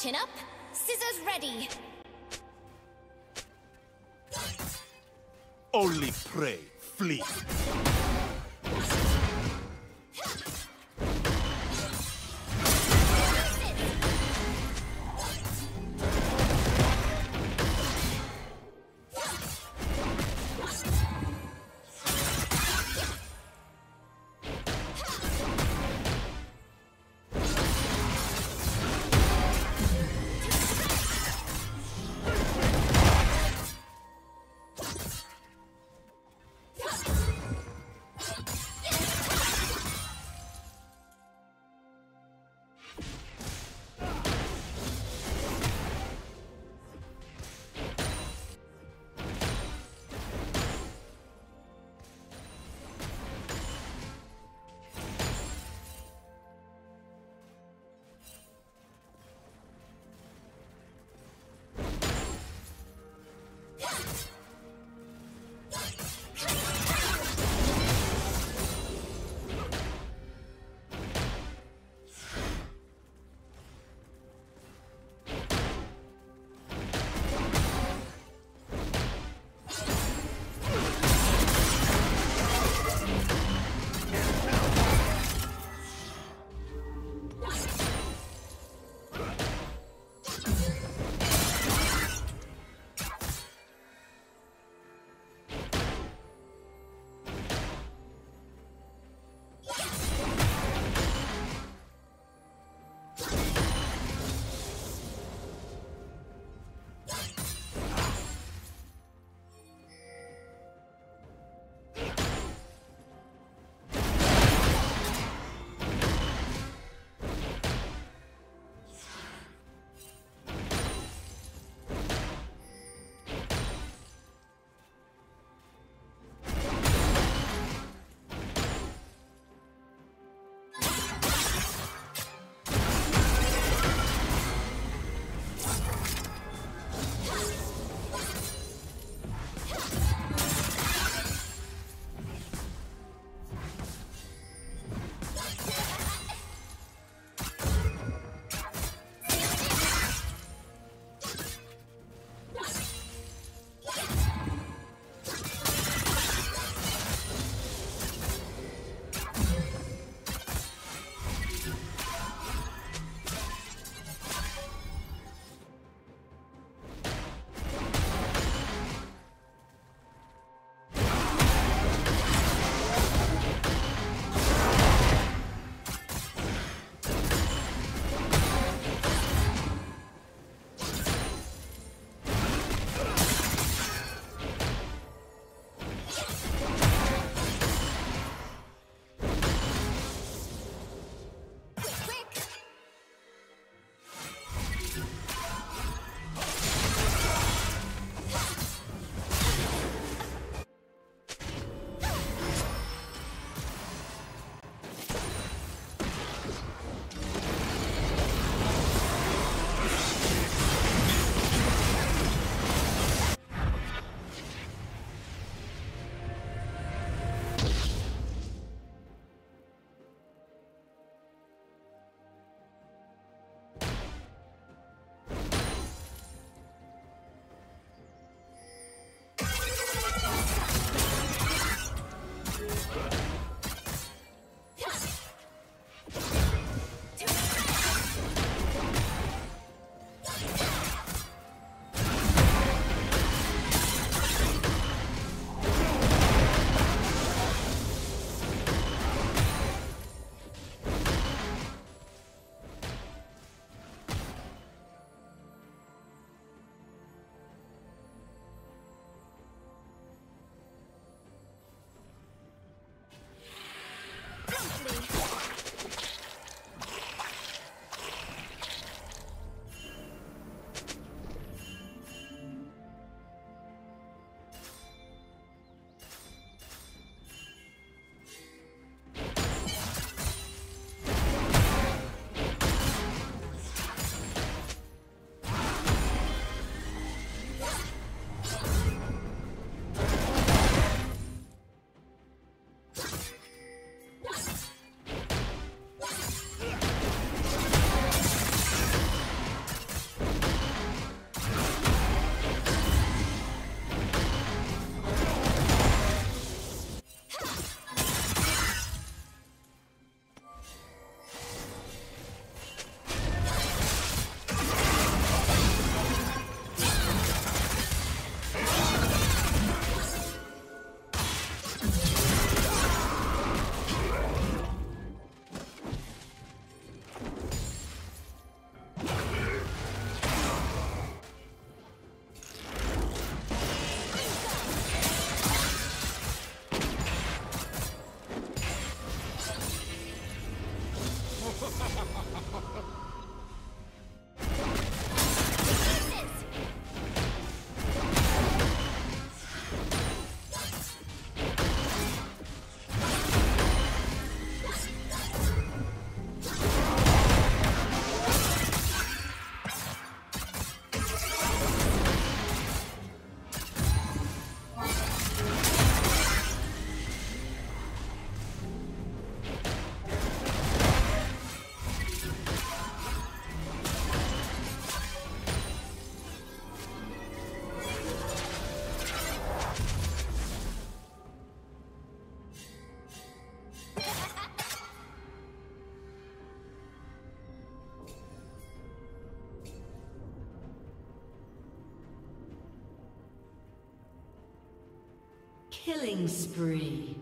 Chin up, scissors ready. Only prey flee. Killing spree.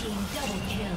Team double kill.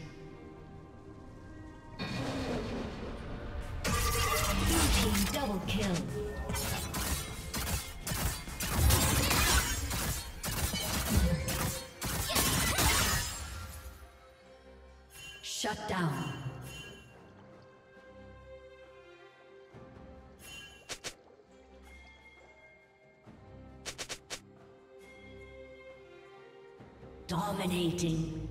Dominating.